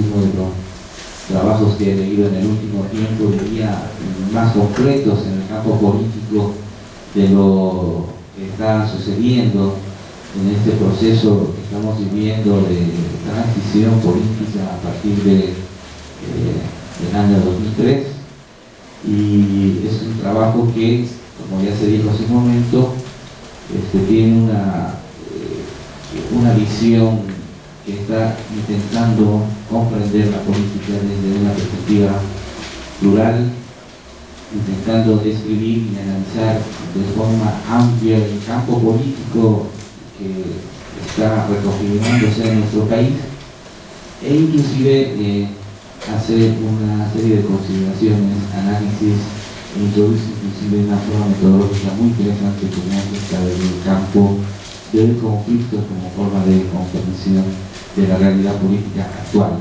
es uno de los trabajos que he leído en el último tiempo, diría, más completos en el campo político de lo que está sucediendo en este proceso que estamos viviendo de transición política a partir de, eh, del año 2003 y es un trabajo que, como ya se dijo hace un momento, este, tiene una, eh, una visión que está intentando comprender la política desde una perspectiva plural, intentando describir y analizar de forma amplia el campo político que está reconfigurándose en nuestro país e inclusive eh, hacer una serie de consideraciones, análisis e introducir inclusive una forma metodológica muy interesante como es la del campo del conflicto como forma de comprensión de la realidad política actual.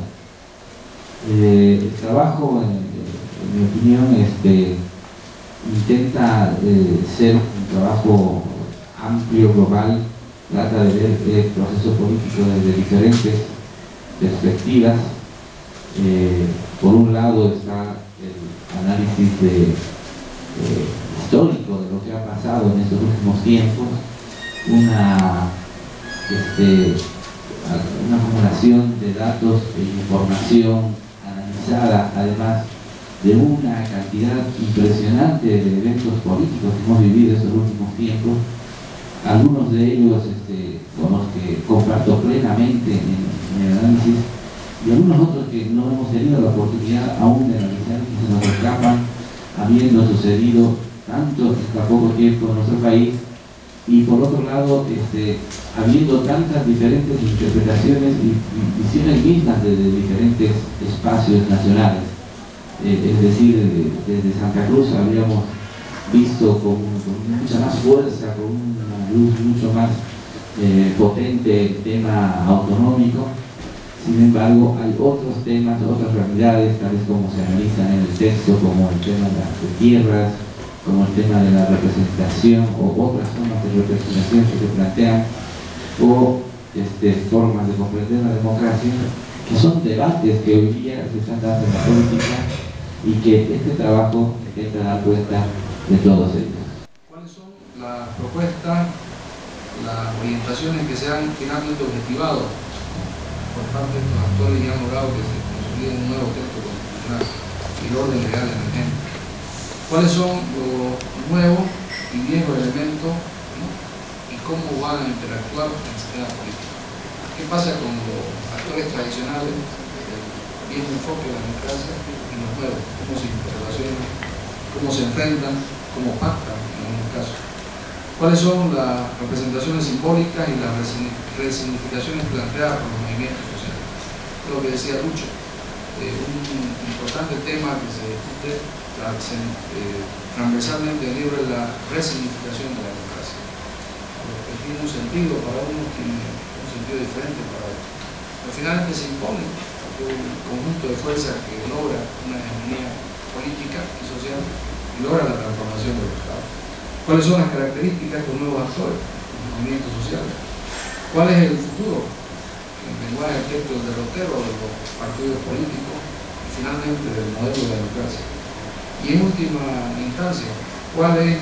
Eh, el trabajo, en, mi opinión, este, intenta eh, ser un trabajo amplio, global, trata de ver el proceso político desde diferentes perspectivas. Eh, por un lado está el análisis histórico de lo que ha pasado en estos últimos tiempos, una este, una acumulación de datos e información analizada, además de una cantidad impresionante de eventos políticos que hemos vivido estos últimos tiempos, algunos de ellos este, con los que comparto plenamente en, el análisis, y algunos otros que no hemos tenido la oportunidad aún de analizar y se nos escapan, habiendo sucedido tanto en poco tiempo en nuestro país y por otro lado, este, habiendo tantas diferentes interpretaciones y, visiones mismas desde diferentes espacios nacionales. Eh, es decir, desde Santa Cruz habíamos visto con, mucha más fuerza, con una luz mucho más eh, potente el tema autonómico. Sin embargo, hay otros temas, otras realidades, tal vez como se analizan en el texto, como el tema de las tierras, como el tema de la representación o otras formas de representación que se plantean o este, formas de comprender la democracia que son debates que hoy día se están dando en la política y que este trabajo intenta dar cuenta de todos ellos. ¿Cuáles son las propuestas, las orientaciones que se han finalmente objetivado por parte de estos actores y han logrado que se consolide un nuevo texto constitucional y el orden legal emergente? Cuáles son los nuevos y viejos elementos y cómo van a interactuar en sistema político. ¿Qué pasa con los actores tradicionales, el viejo enfoque de la democracia y los nuevos? ¿Cómo se interrelacionan? ¿Cómo se enfrentan? ¿Cómo pactan en algunos casos? ¿Cuáles son las representaciones simbólicas y las resignificaciones planteadas por los movimientos sociales? Lo que decía Lucho, eh, un importante tema que se discute eh, transversalmente el libro es la resignificación de la democracia. que tiene un sentido para uno, tiene un sentido diferente para otro. Pero finalmente se impone un conjunto de fuerzas que logra una hegemonía política y social y logra la transformación del Estado. ¿Cuáles son las características de los nuevos actores, los movimientos sociales? ¿Cuál es el futuro? En lenguaje texto del derrotero de los partidos políticos finalmente del modelo de la democracia. Y en última instancia, ¿cuál es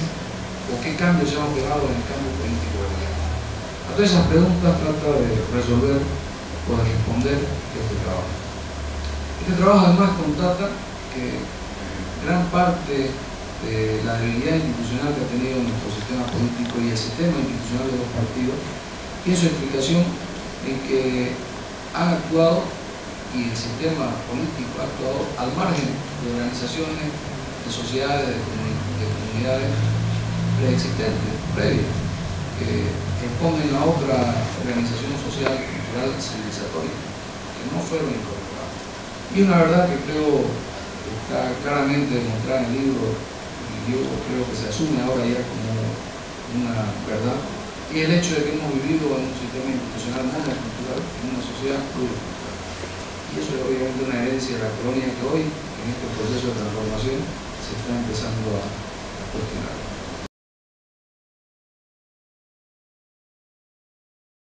o qué cambios se han operado en el campo político de la A todas esas preguntas trata de resolver o de responder este trabajo. Este trabajo además constata que gran parte de la debilidad institucional que ha tenido nuestro sistema político y el sistema institucional de los partidos tiene su explicación en que han actuado y el sistema político ha actuado al margen de organizaciones de sociedades, de, comunidades preexistentes, previas, que responden a otra organización social, cultural, civilizatoria, que no fueron incorporadas. Y una verdad que creo que está claramente demostrada en el libro, y yo creo que se asume ahora ya como una verdad, y el hecho de que hemos vivido en un sistema institucional monocultural, en una sociedad pluricultural. Y eso es obviamente una herencia de la colonia que hoy, en este proceso de transformación, se está empezando a, cuestionar.